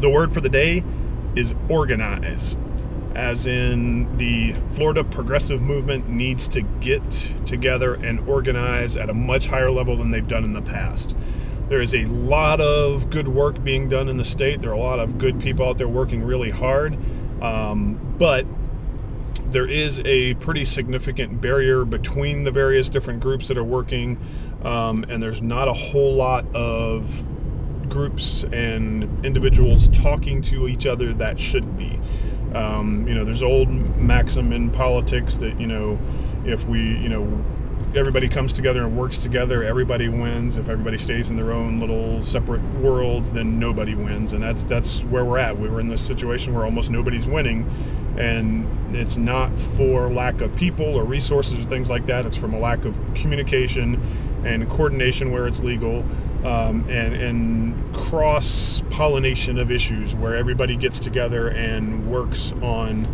The word for the day is organize, as in the Florida progressive movement needs to get together and organize at a much higher level than they've done in the past. There is a lot of good work being done in the state. There are a lot of good people out there working really hard. Um, but there is a pretty significant barrier between the various different groups that are working, um, and there's not a whole lot of groups and individuals talking to each other that should be. Um, you know, there's old maxim in politics that you know, if we, you know, everybody comes together and works together, everybody wins. If everybody stays in their own little separate worlds, then nobody wins, and that's that's where we're at. We were in this situation where almost nobody's winning, and it's not for lack of people or resources or things like that. It's from a lack of communication and coordination where it's legal, um, and and cross pollination of issues where everybody gets together and works on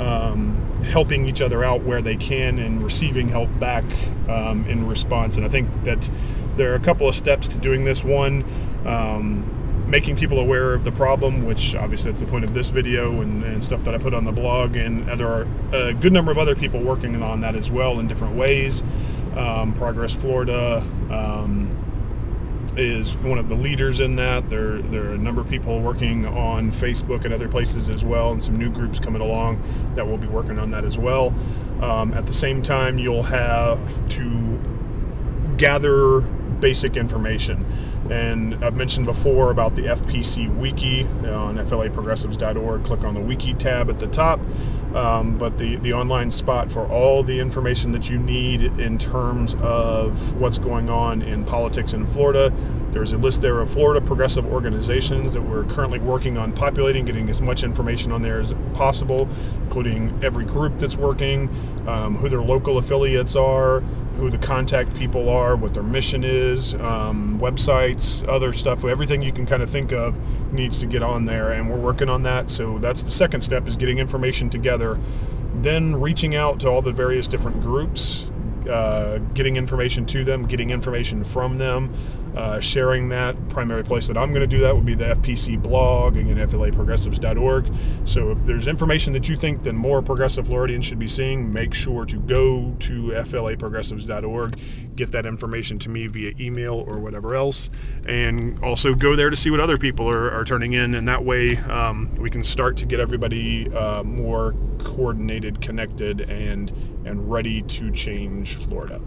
um, helping each other out where they can and receiving help back um, in response. And I think that there are a couple of steps to doing this. One, um, making people aware of the problem, which obviously that's the point of this video and, and, stuff that I put on the blog. And there are a good number of other people working on that as well in different ways. Um, Progress Florida um, is one of the leaders in that. There, there are a number of people working on Facebook and other places as well, and some new groups coming along that will be working on that as well. Um, at the same time, you'll have to gather basic information. And I've mentioned before about the FPC Wiki on FLAprogressives.org. Click on the Wiki tab at the top. Um, but the, the online spot for all the information that you need in terms of what's going on in politics in Florida. There's a list there of Florida progressive organizations that we're currently working on populating, getting as much information on there as possible, including every group that's working, um, who their local affiliates are, who the contact people are, what their mission is, um, websites, other stuff, everything you can kind of think of needs to get on there, and we're working on that. So that's the second step is getting information together, then reaching out to all the various different groups uh, getting information to them, getting information from them, uh, sharing that. Primary place that I'm going to do that would be the FPC blog, again, FLAprogressives.org. So if there's information that you think that more progressive Floridians should be seeing, make sure to go to FLAprogressives.org, get that information to me via email or whatever else, and also go there to see what other people are, are turning in, and that way um, we can start to get everybody uh, more coordinated, connected, and and ready to change Florida.